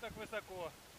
Tá tentar com essa cor.